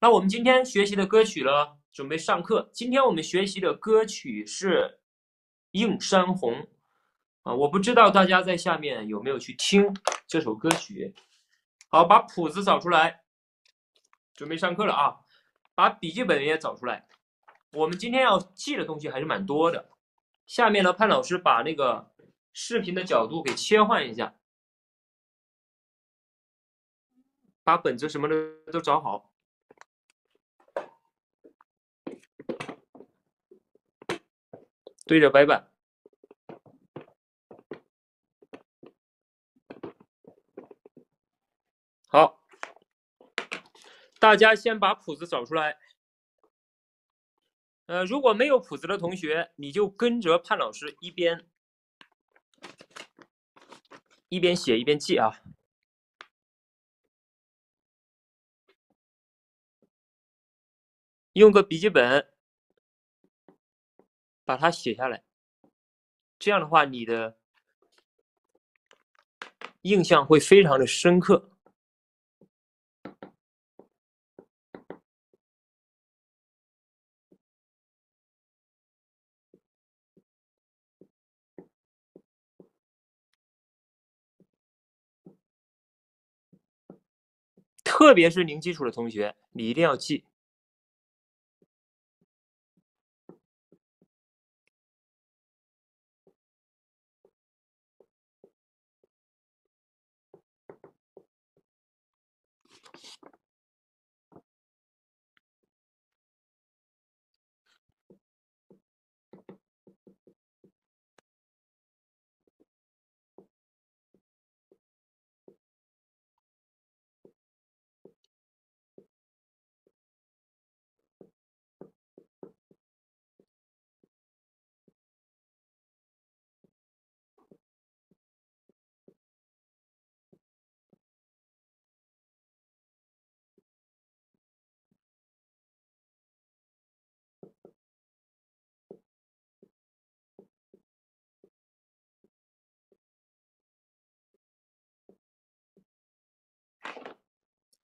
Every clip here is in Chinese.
那我们今天学习的歌曲呢，准备上课。今天我们学习的歌曲是《映山红》啊，我不知道大家在下面有没有去听这首歌曲。好，把谱子找出来，准备上课了啊！把笔记本也找出来。我们今天要记的东西还是蛮多的。下面呢，潘老师把那个视频的角度给切换一下。把本子什么的都找好，对着白板。好，大家先把谱子找出来。呃，如果没有谱子的同学，你就跟着潘老师一边一边写一边记啊。用个笔记本把它写下来，这样的话你的印象会非常的深刻。特别是零基础的同学，你一定要记。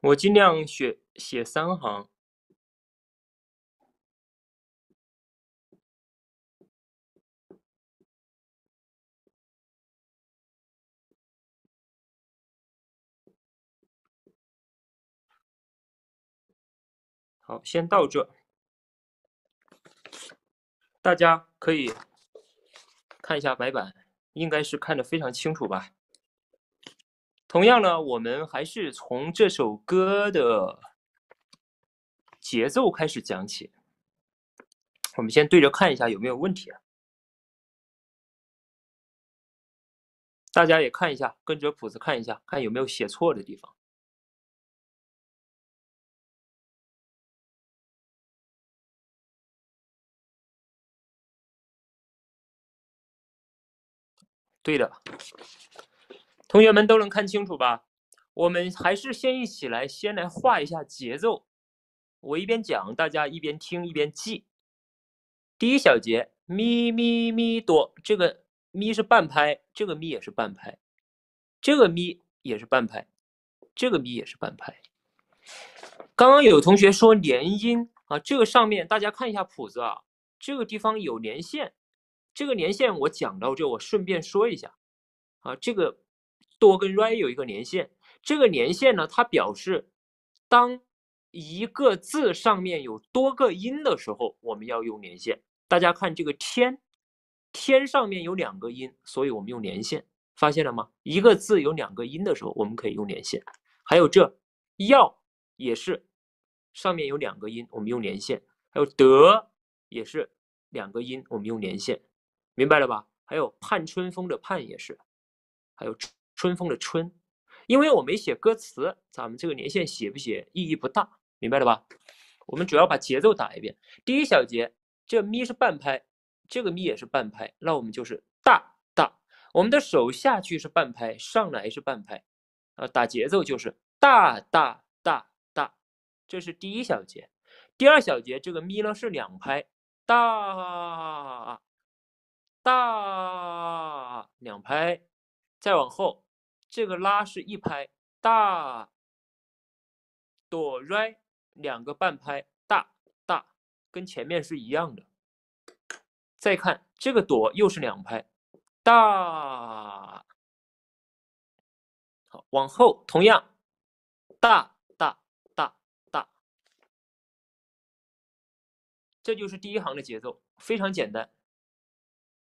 我尽量写写三行。好，先到这，大家可以看一下白板，应该是看得非常清楚吧。同样呢，我们还是从这首歌的节奏开始讲起。我们先对着看一下有没有问题啊？大家也看一下，跟着谱子看一下，看有没有写错的地方。对的。同学们都能看清楚吧？我们还是先一起来，先来画一下节奏。我一边讲，大家一边听一边记。第一小节咪咪咪哆，这个咪是半拍，这个咪也是半拍，这个咪也是半拍，这个咪也是半拍。刚刚有同学说连音啊，这个上面大家看一下谱子啊，这个地方有连线，这个连线我讲到这，我顺便说一下啊，这个。多跟 r 有一个连线，这个连线呢，它表示当一个字上面有多个音的时候，我们要用连线。大家看这个天，天上面有两个音，所以我们用连线，发现了吗？一个字有两个音的时候，我们可以用连线。还有这要也是上面有两个音，我们用连线。还有得也是两个音，我们用连线，明白了吧？还有盼春风的盼也是，还有。春风的春，因为我没写歌词，咱们这个连线写不写意义不大，明白了吧？我们主要把节奏打一遍。第一小节，这咪是半拍，这个咪也是半拍，那我们就是大大，我们的手下去是半拍，上来是半拍，啊，打节奏就是大大大大，这是第一小节。第二小节，这个咪呢是两拍，大大两拍，再往后。这个拉是一拍，大哆来两个半拍，大大，跟前面是一样的。再看这个哆又是两拍，大。好，往后同样，大大大大。这就是第一行的节奏，非常简单。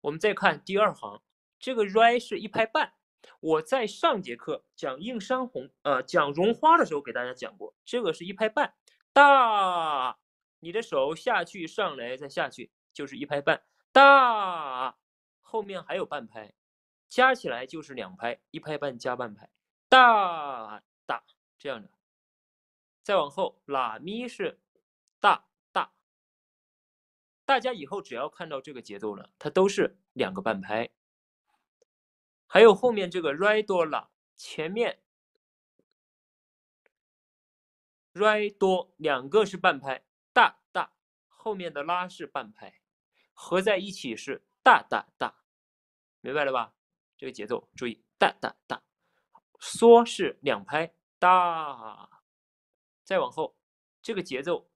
我们再看第二行，这个 re 是一拍半。我在上节课讲映山红，呃，讲绒花的时候给大家讲过，这个是一拍半，大，你的手下去上来再下去就是一拍半，大，后面还有半拍，加起来就是两拍，一拍半加半拍，大大这样的，再往后拉咪是大大，大家以后只要看到这个节奏了，它都是两个半拍。还有后面这个 re do la，前面 re do 两个是半拍，大大，后面的拉是半拍，合在一起是大大大，明白了吧？这个节奏注意，大大大，嗦是两拍，大，再往后这个节奏，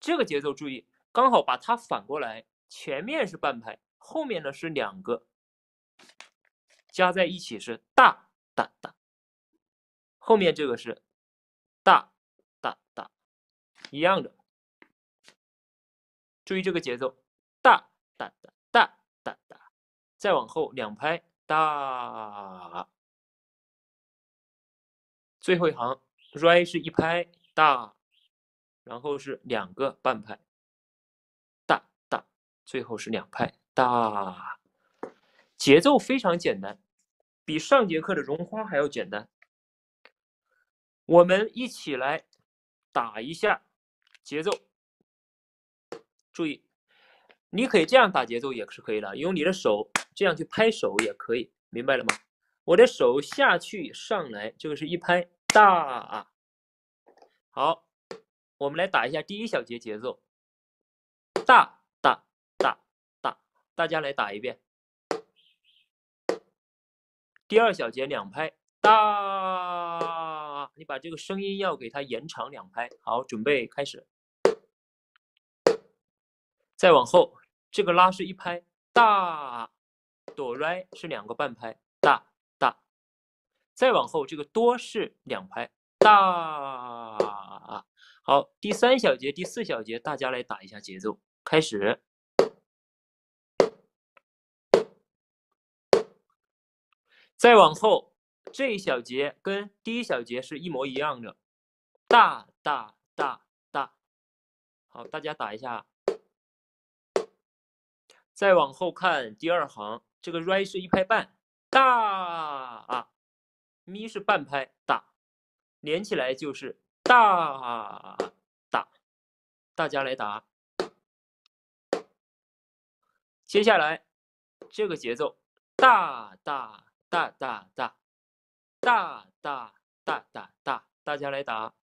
这个节奏注意，刚好把它反过来，前面是半拍，后面呢是两个。加在一起是大大大，后面这个是大大大，一样的。注意这个节奏，大大大大大大，再往后两拍大，最后一行 re 是一拍大，然后是两个半拍大大，最后是两拍大。节奏非常简单，比上节课的绒花还要简单。我们一起来打一下节奏。注意，你可以这样打节奏也是可以的，用你的手这样去拍手也可以，明白了吗？我的手下去上来，这个是一拍大。好，我们来打一下第一小节节奏，大大大大，大家来打一遍。第二小节两拍，大，你把这个声音要给它延长两拍。好，准备开始。再往后，这个拉是一拍，大，哆来是两个半拍，大大。再往后，这个哆是两拍，大。好，第三小节、第四小节，大家来打一下节奏，开始。再往后，这一小节跟第一小节是一模一样的，大大大大。好，大家打一下。再往后看第二行，这个 re 是一拍半，大啊，咪是半拍大，连起来就是大大。大家来打。接下来这个节奏，大大。大大大，大大大大大，大家来打。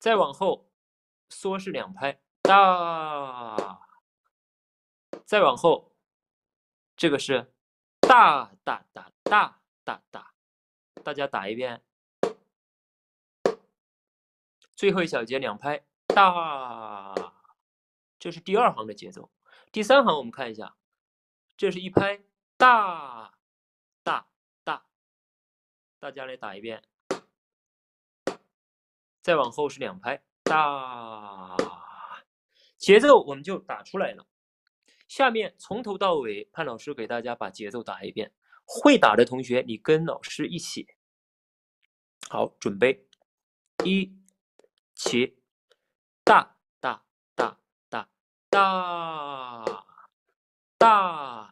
再往后，缩是两拍，大。再往后，这个是大大大大大大，大家打一遍。最后一小节两拍，大。这是第二行的节奏。第三行我们看一下，这是一拍。大，大，大，大家来打一遍。再往后是两拍，大，节奏我们就打出来了。下面从头到尾，潘老师给大家把节奏打一遍。会打的同学，你跟老师一起。好，准备，一，起，大，大，大，大，大，大。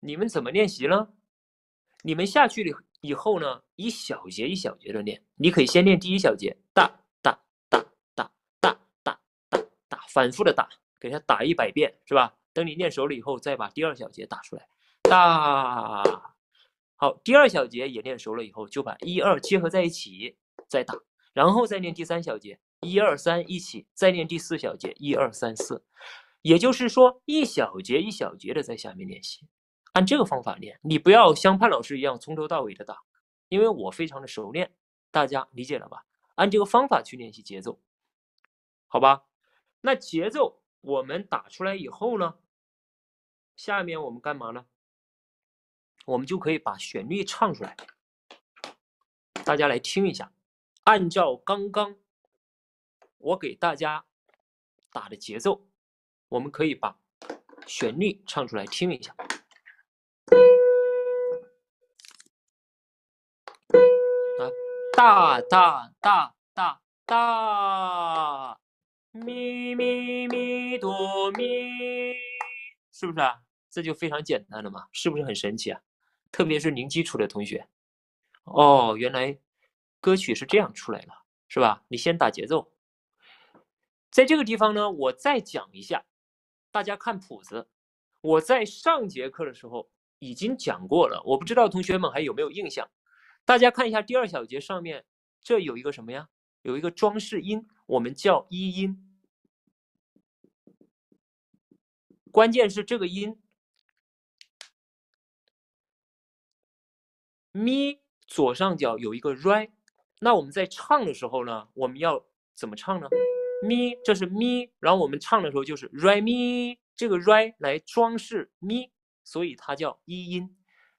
你们怎么练习呢？你们下去了以后呢，一小节一小节的练。你可以先练第一小节，哒哒哒哒哒哒哒哒，反复的打，给它打一百遍，是吧？等你练熟了以后，再把第二小节打出来，哒。好，第二小节也练熟了以后，就把一二结合在一起再打，然后再练第三小节，一二三一起，再练第四小节，一二三四。也就是说，一小节一小节的在下面练习。按这个方法练，你不要像潘老师一样从头到尾的打，因为我非常的熟练，大家理解了吧？按这个方法去练习节奏，好吧？那节奏我们打出来以后呢，下面我们干嘛呢？我们就可以把旋律唱出来，大家来听一下，按照刚刚我给大家打的节奏，我们可以把旋律唱出来听一下。大大大大大，咪咪咪哆咪，是不是啊？这就非常简单了嘛，是不是很神奇啊？特别是零基础的同学，哦，原来歌曲是这样出来的，是吧？你先打节奏，在这个地方呢，我再讲一下，大家看谱子，我在上节课的时候已经讲过了，我不知道同学们还有没有印象。大家看一下第二小节上面，这有一个什么呀？有一个装饰音，我们叫一音。关键是这个音，咪左上角有一个 r，那我们在唱的时候呢，我们要怎么唱呢？咪，这是咪，然后我们唱的时候就是 r 咪，这个 r 来装饰咪，所以它叫一音。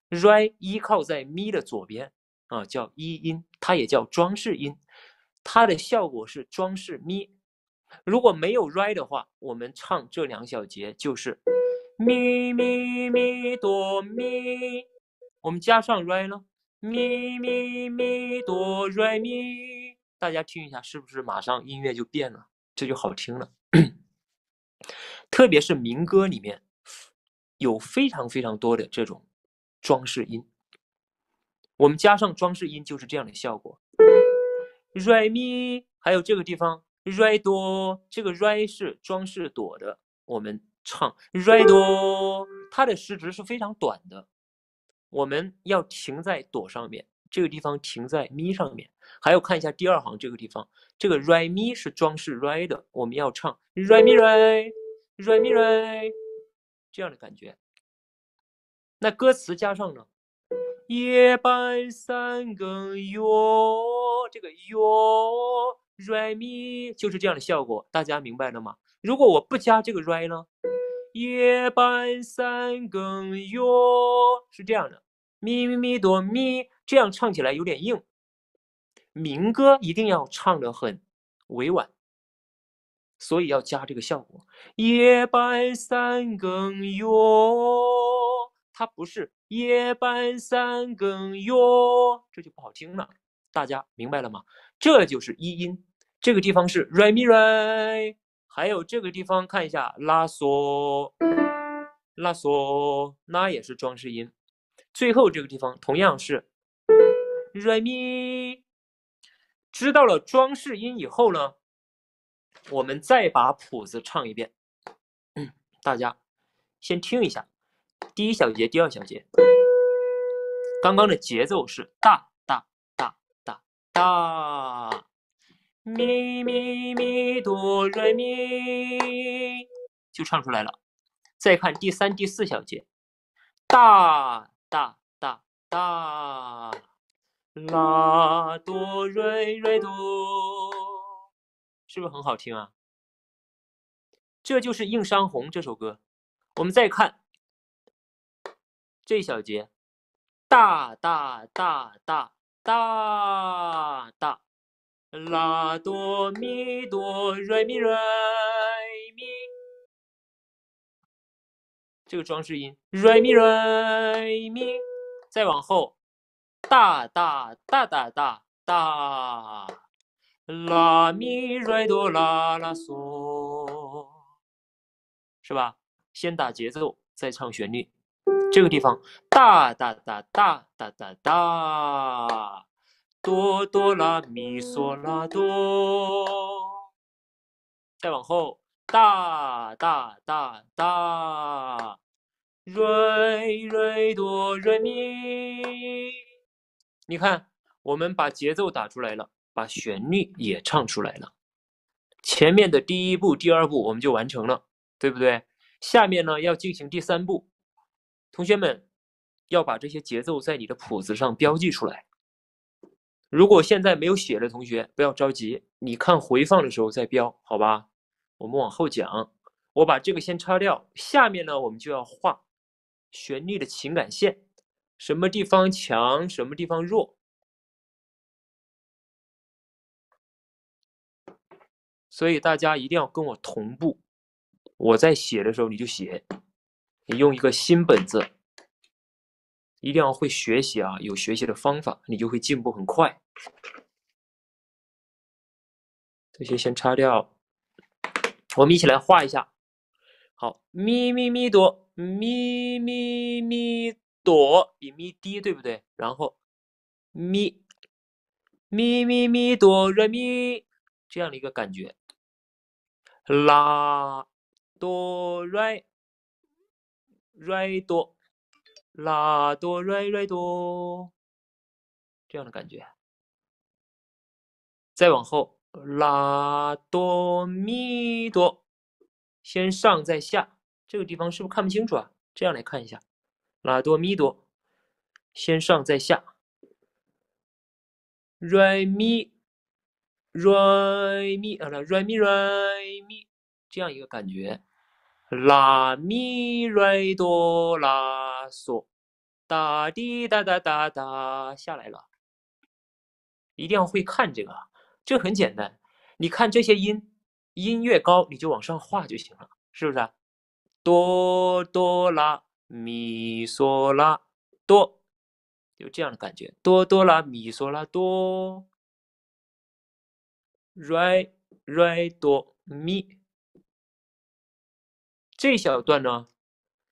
r 依靠在咪的左边。啊，叫一音，它也叫装饰音，它的效果是装饰咪。如果没有 r 的话，我们唱这两小节就是咪咪咪哆咪，我们加上 r 呢，咪咪咪哆 r 咪，大家听一下，是不是马上音乐就变了？这就好听了。特别是民歌里面有非常非常多的这种装饰音。我们加上装饰音就是这样的效果，re mi，还有这个地方 re do，这个 re 是装饰朵的，我们唱。re do，它的时值是非常短的，我们要停在朵上面，这个地方停在咪上面，还要看一下第二行这个地方，这个 re mi 是装饰 re 的，我们要唱 re mi re，re mi re，这样的感觉，那歌词加上呢？夜半三更哟，这个哟，re mi 就是这样的效果，大家明白了吗？如果我不加这个 re 呢？夜半三更哟，是这样的，咪咪咪哆咪，这样唱起来有点硬。民歌一定要唱的很委婉，所以要加这个效果。夜半三更哟，它不是。夜半三更哟，这就不好听了，大家明白了吗？这就是一音，这个地方是 re mi re，还有这个地方看一下拉嗦，拉嗦，那也是装饰音。最后这个地方同样是 re mi。知道了装饰音以后呢，我们再把谱子唱一遍，大家先听一下。第一小节，第二小节，刚刚的节奏是大大大大大，咪咪咪哆来咪，就唱出来了。再看第三、第四小节，大大大大，拉哆瑞瑞哆，是不是很好听啊？这就是《映山红》这首歌。我们再看。这一小节，大大大大大大，拉哆咪哆瑞咪瑞咪，这个装饰音瑞咪瑞咪，再往后，大大大大大大，拉咪瑞哆拉拉嗦，是吧？先打节奏，再唱旋律。这个地方哒哒哒哒哒哒哒，哆哆啦咪嗦啦哆，再往后哒哒哒哒，瑞瑞哆瑞咪。你看，我们把节奏打出来了，把旋律也唱出来了。前面的第一步、第二步我们就完成了，对不对？下面呢要进行第三步。同学们要把这些节奏在你的谱子上标记出来。如果现在没有写的同学，不要着急，你看回放的时候再标，好吧？我们往后讲，我把这个先擦掉。下面呢，我们就要画旋律的情感线，什么地方强，什么地方弱。所以大家一定要跟我同步。我在写的时候你就写。你用一个新本子，一定要会学习啊！有学习的方法，你就会进步很快。这些先擦掉，我们一起来画一下。好，咪咪咪哆，咪咪咪哆，比咪低，对不对？然后咪咪咪咪哆瑞咪，这样的一个感觉。啦哆来。瑞哆，拉哆瑞瑞哆，这样的感觉。再往后，拉哆咪哆，先上再下，这个地方是不是看不清楚啊？这样来看一下，拉哆咪哆，先上再下，瑞咪，瑞咪啊，瑞咪瑞咪，这样一个感觉。拉咪瑞哆拉嗦，哒滴哒哒哒哒，下来了。一定要会看这个，这很简单。你看这些音，音越高，你就往上画就行了，是不是？哆哆拉咪嗦拉哆，有这样的感觉。哆哆拉咪嗦拉哆，瑞瑞哆咪。这一小段呢，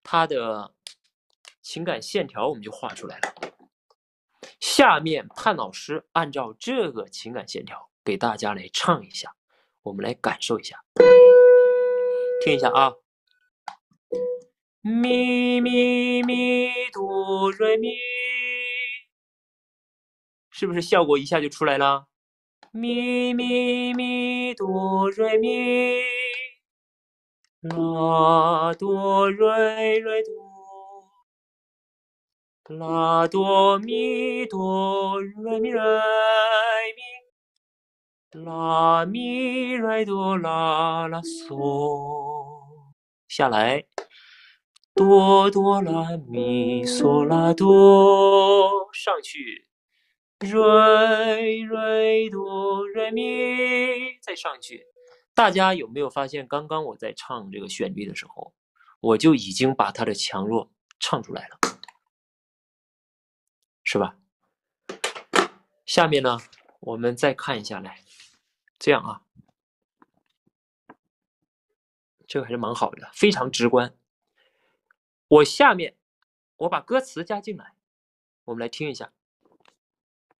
它的情感线条我们就画出来了。下面潘老师按照这个情感线条给大家来唱一下，我们来感受一下，听一下啊，咪咪咪哆瑞咪，是不是效果一下就出来了？咪咪咪哆瑞咪。拉哆瑞瑞哆，拉哆咪哆瑞咪瑞咪，拉咪瑞哆拉拉嗦，下来，哆哆拉咪嗦拉哆，上去，瑞瑞哆瑞咪，再上去。大家有没有发现，刚刚我在唱这个旋律的时候，我就已经把它的强弱唱出来了，是吧？下面呢，我们再看一下来，这样啊，这个还是蛮好的，非常直观。我下面我把歌词加进来，我们来听一下。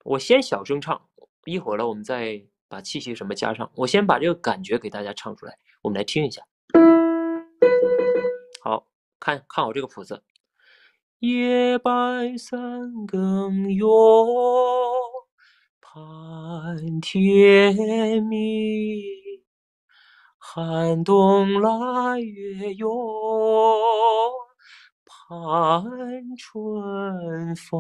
我先小声唱，一会儿了我们再。把气息什么加上，我先把这个感觉给大家唱出来，我们来听一下。好看看好这个谱子。夜半三更哟，盼天明，寒冬腊月哟，盼春风。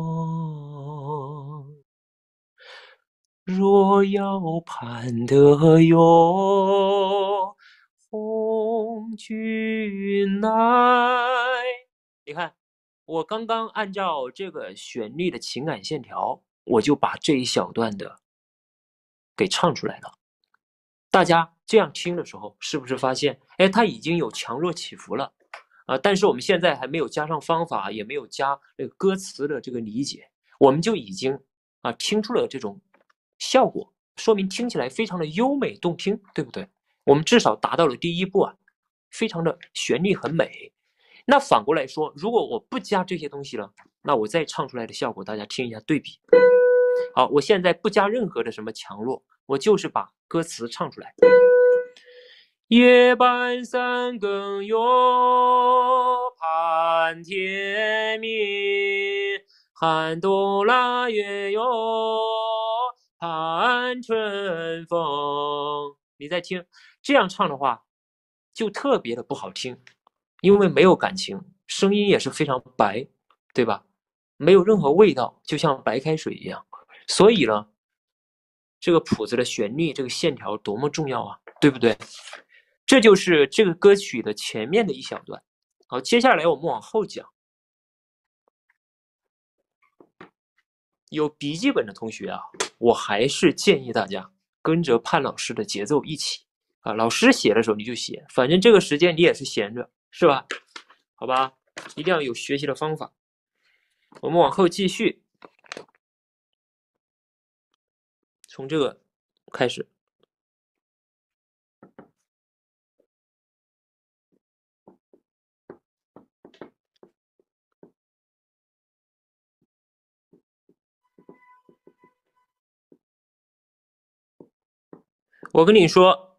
若要盼得哟，红军来。你看，我刚刚按照这个旋律的情感线条，我就把这一小段的给唱出来了。大家这样听的时候，是不是发现，哎，它已经有强弱起伏了啊？但是我们现在还没有加上方法，也没有加那个歌词的这个理解，我们就已经啊听出了这种。效果说明听起来非常的优美动听，对不对？我们至少达到了第一步啊，非常的旋律很美。那反过来说，如果我不加这些东西了，那我再唱出来的效果，大家听一下对比。好，我现在不加任何的什么强弱，我就是把歌词唱出来。夜半三更哟，盼天明，寒冬腊月哟，盼春风。你再听，这样唱的话，就特别的不好听，因为没有感情，声音也是非常白，对吧？没有任何味道，就像白开水一样。所以呢，这个谱子的旋律，这个线条多么重要啊，对不对？这就是这个歌曲的前面的一小段。好，接下来我们往后讲。有笔记本的同学啊，我还是建议大家跟着潘老师的节奏一起啊。老师写的时候你就写，反正这个时间你也是闲着，是吧？好吧，一定要有学习的方法。我们往后继续。从这个开始，我跟你说，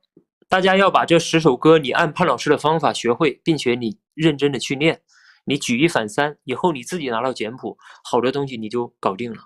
大家要把这十首歌你按潘老师的方法学会，并且你认真的去练，你举一反三，以后你自己拿到简谱，好的东西你就搞定了。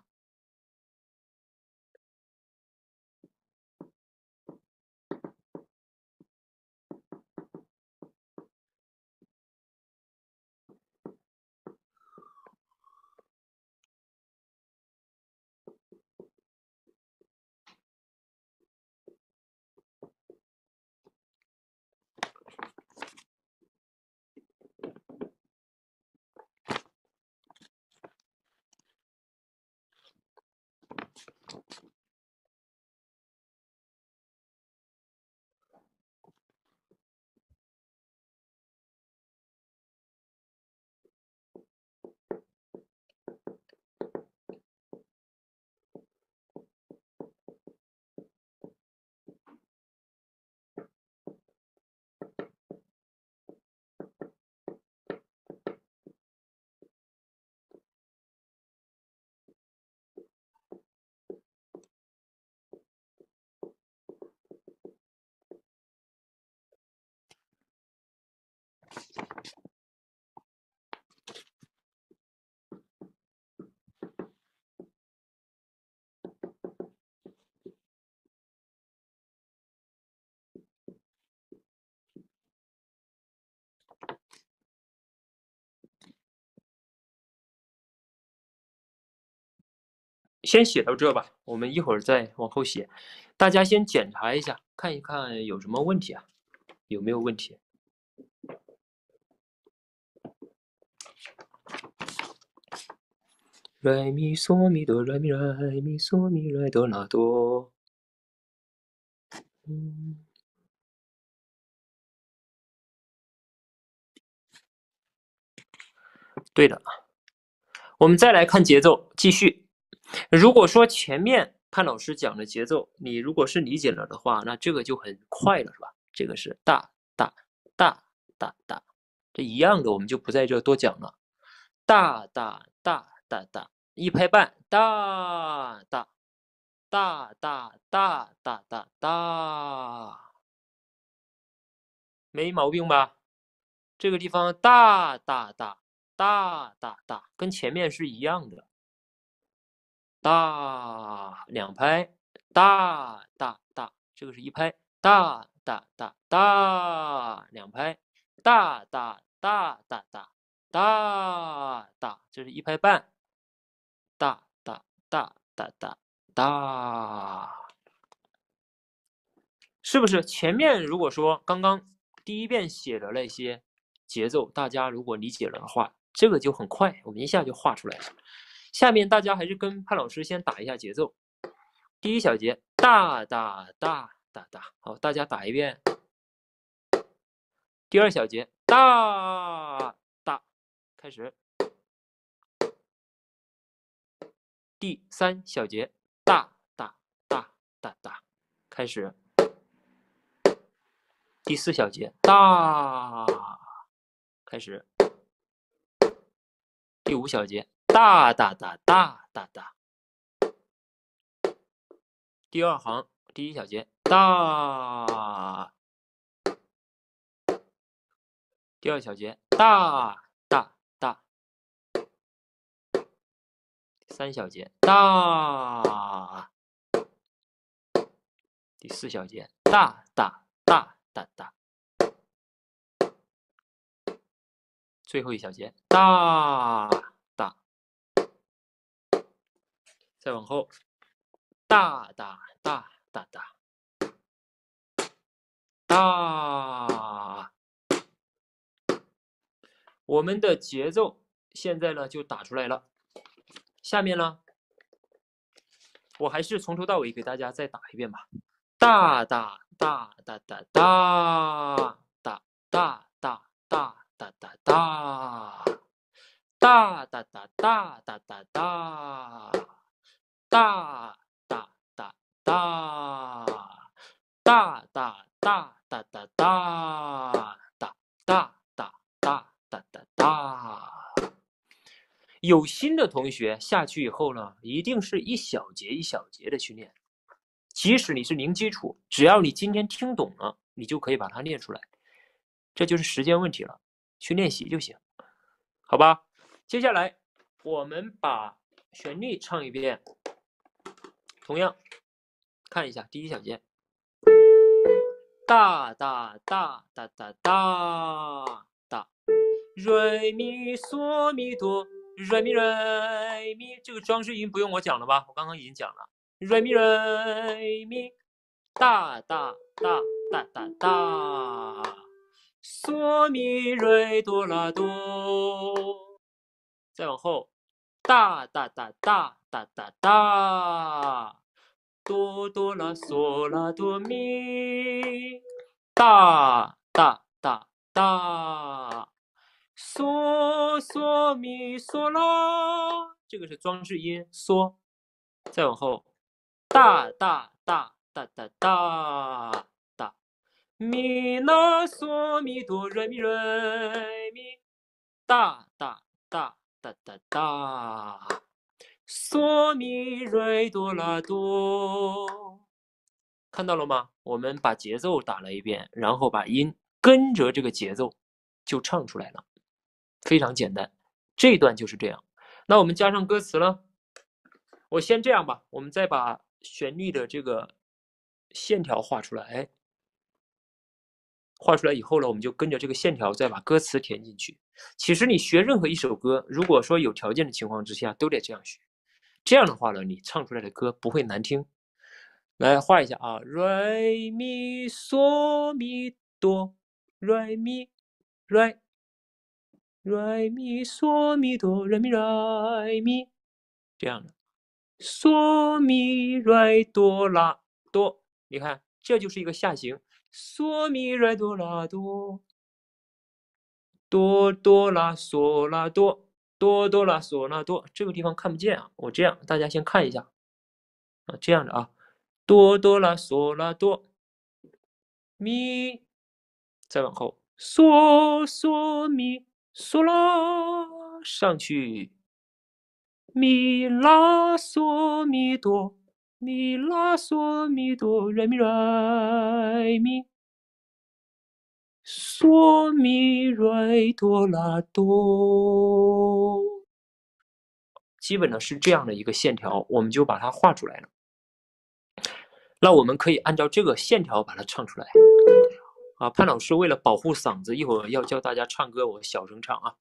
先写到这吧，我们一会儿再往后写。大家先检查一下，看一看有什么问题啊？有没有问题？来咪嗦咪哆来咪来咪嗦咪来哆啦哆。嗯，对的。我们再来看节奏，继续。如果说前面潘老师讲的节奏，你如果是理解了的话，那这个就很快了，是吧？这个是大大大大大，这一样的，我们就不在这多讲了。大大大大大，一拍半，大大大大大大大大，没毛病吧？这个地方大大大大大大，跟前面是一样的。大两拍，大大大，这个是一拍，大大大大两拍，大大大大大大大，这是一拍半，大大大大大大，是不是？前面如果说刚刚第一遍写的那些节奏，大家如果理解了的话，这个就很快，我们一下就画出来了。下面大家还是跟潘老师先打一下节奏。第一小节，大大大大大，好，大家打一遍。第二小节，大大，开始。第三小节，大大大大大，开始。第四小节，大，开始。第五小节，大大大大大大。第二行第一小节，大。第二小节，大大大。第三小节，大。第四小节，大大大大大。最后一小节，大大。再往后，大大大大大大。我们的节奏现在呢就打出来了。下面呢，我还是从头到尾给大家再打一遍吧。大大大大大大大大大大。哒哒哒，哒哒哒哒哒哒哒，哒哒哒哒，哒哒哒哒哒哒，哒哒哒哒哒哒哒。有心的同学下去以后呢，一定是一小节一小节的去练。即使你是零基础，只要你今天听懂了，你就可以把它练出来。这就是时间问题了。去练习就行，好吧。接下来我们把旋律唱一遍，同样看一下第一小节，大大大大大大大，瑞咪嗦咪哆，瑞咪瑞咪，这个装饰音不用我讲了吧？我刚刚已经讲了，瑞咪瑞咪，大大大大大大。嗦咪瑞哆啦哆，再往后，大大大大哒哒哒，哆哆啦嗦啦哆咪，哒哒哒哒，嗦嗦咪嗦啦，这个是装饰音嗦，再往后，哒哒哒哒哒哒哒。咪啦嗦咪哆瑞咪瑞咪，哒哒哒哒哒哒，嗦咪瑞哆啦哆，看到了吗？我们把节奏打了一遍，然后把音跟着这个节奏就唱出来了，非常简单。这段就是这样。那我们加上歌词了，我先这样吧，我们再把旋律的这个线条画出来。画出来以后呢，我们就跟着这个线条再把歌词填进去。其实你学任何一首歌，如果说有条件的情况之下，都得这样学。这样的话呢，你唱出来的歌不会难听。来画一下啊，瑞咪嗦咪哆，瑞咪瑞，瑞咪嗦咪哆，瑞咪瑞咪，这样的，嗦咪瑞哆啦哆，你看，这就是一个下行。嗦咪瑞哆啦哆，哆哆啦嗦啦哆，哆哆啦嗦啦哆。这个地方看不见啊，我这样，大家先看一下啊，这样的啊，哆哆啦嗦啦哆，咪，再往后，嗦嗦咪嗦啦，上去，咪啦嗦咪哆。咪拉嗦咪哆来咪来咪，嗦咪来哆拉哆，基本呢是这样的一个线条，我们就把它画出来了。那我们可以按照这个线条把它唱出来。啊，潘老师为了保护嗓子，一会儿要教大家唱歌，我小声唱啊。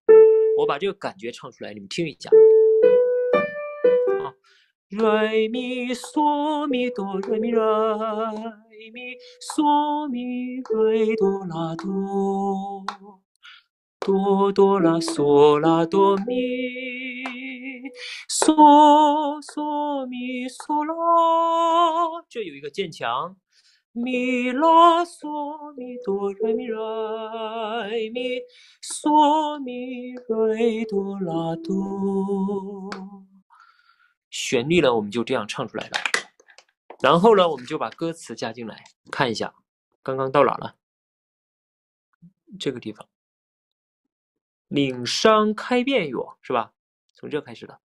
我把这个感觉唱出来，你们听一下啊。瑞咪嗦咪哆，瑞咪瑞咪嗦咪瑞哆啦哆，哆哆啦嗦啦哆咪，嗦嗦咪嗦啦，这有一个渐强，咪啦嗦咪哆，瑞咪瑞咪嗦咪瑞哆啦哆。旋律呢，我们就这样唱出来了。然后呢，我们就把歌词加进来，看一下，刚刚到哪了？这个地方，岭上开遍哟，是吧？从这开始的。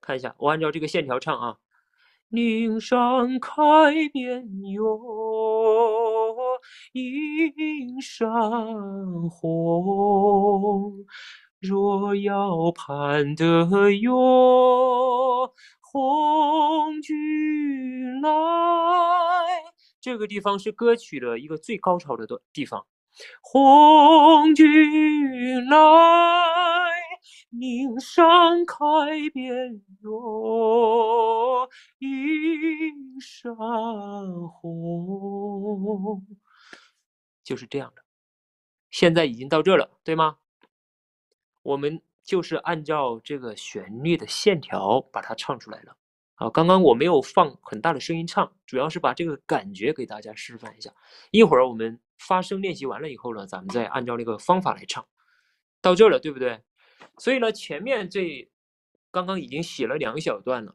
看一下，我按照这个线条唱啊。岭上开遍哟，映山红。若要盼得哟，红军来。这个地方是歌曲的一个最高潮的地方。红军来，岭上开遍哟，映山红。就是这样的。现在已经到这了，对吗？我们就是按照这个旋律的线条把它唱出来了。啊，刚刚我没有放很大的声音唱，主要是把这个感觉给大家示范一下。一会儿我们发声练习完了以后呢，咱们再按照那个方法来唱。到这儿了，对不对？所以呢，前面这刚刚已经写了两小段了，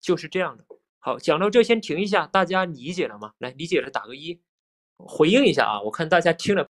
就是这样的。好，讲到这先停一下，大家理解了吗？来，理解了打个一，回应一下啊，我看大家听了。